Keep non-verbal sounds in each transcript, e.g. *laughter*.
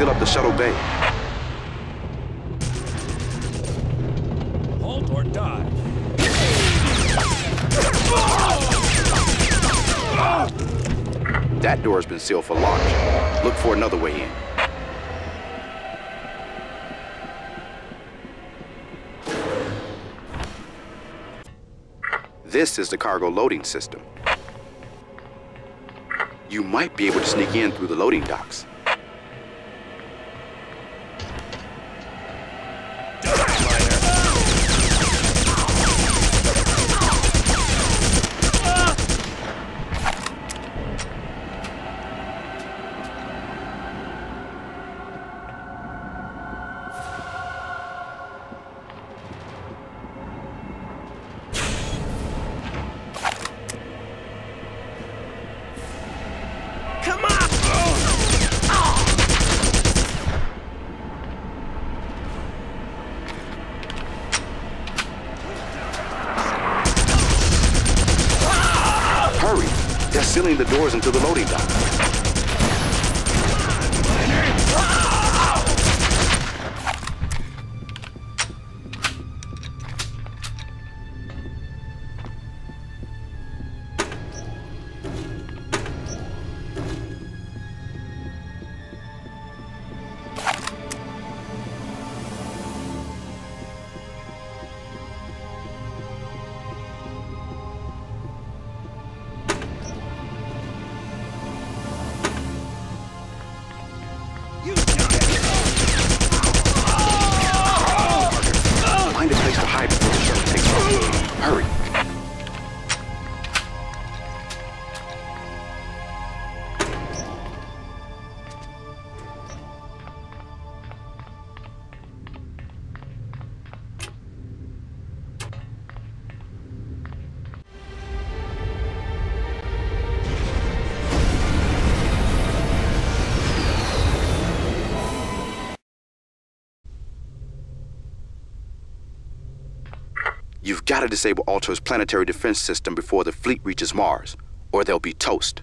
seal up the shuttle bay. Halt or die. That door has been sealed for launch. Look for another way in. This is the cargo loading system. You might be able to sneak in through the loading docks. They're sealing the doors into the loading dock. You done! You've got to disable Ultor's planetary defense system before the fleet reaches Mars, or they'll be toast.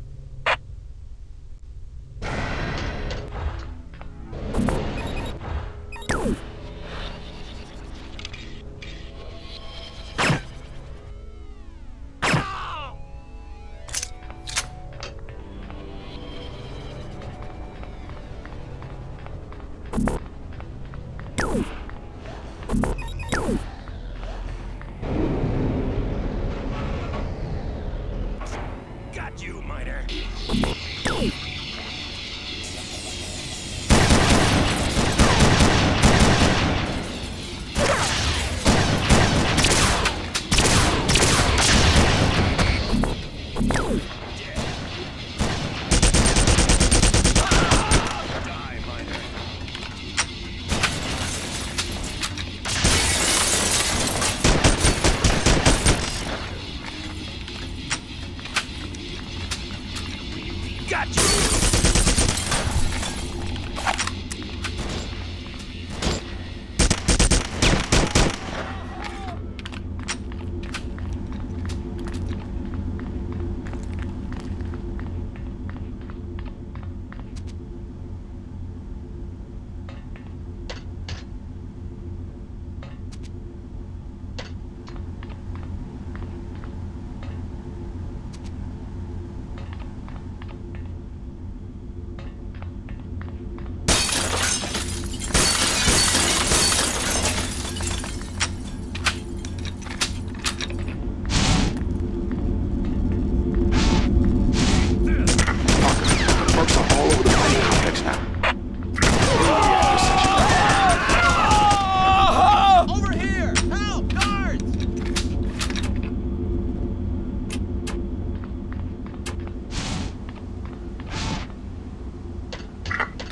You, miner.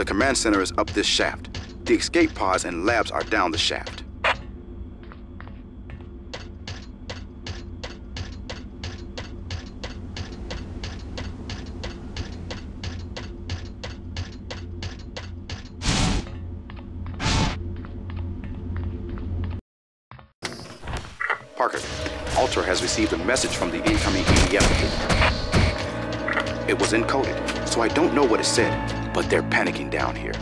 The command center is up this shaft. The escape pods and labs are down the shaft. Parker, Ultor has received a message from the incoming EDF. It was encoded, so I don't know what it said, but they're panicking down here.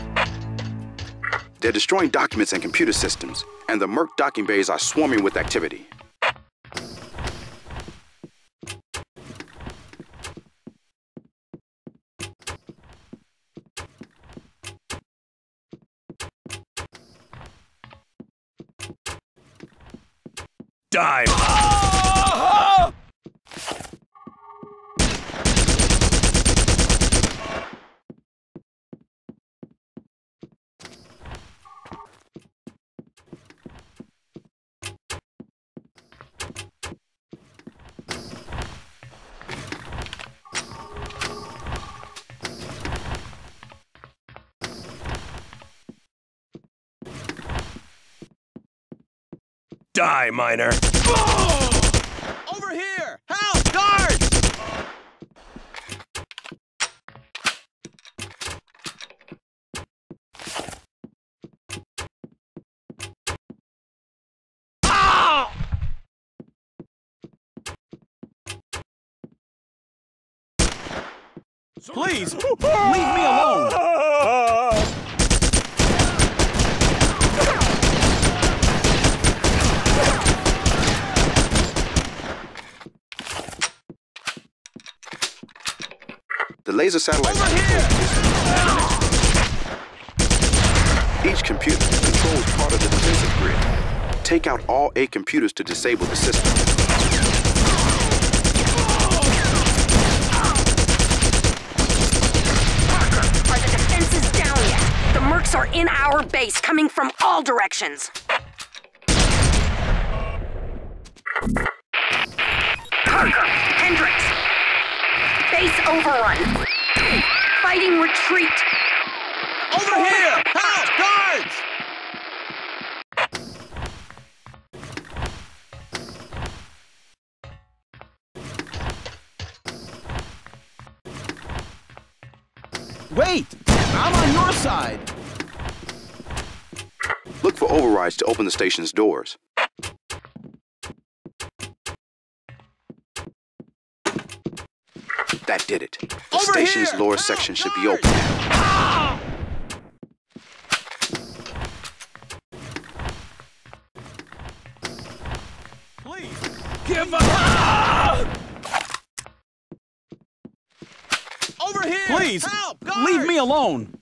They're destroying documents and computer systems, and the Merc docking bays are swarming with activity. Die! Die, miner! Over here! Help! Guards! Please, leave me alone! *laughs* The laser satellites Over here! Each computer controls part of the defensive grid. Take out all eight computers to disable the system. Parker, are the defenses down yet? The mercs are in our base, coming from all directions. Parker, Hendricks. Base overrun. Fighting retreat. Over here! Help! Guards! Wait! I'm on your side! Look for overrides to open the station's doors. That did it. The Over station's here! lower Help, section should be open. now. Please, give up! Over here! Please, Help! leave me alone!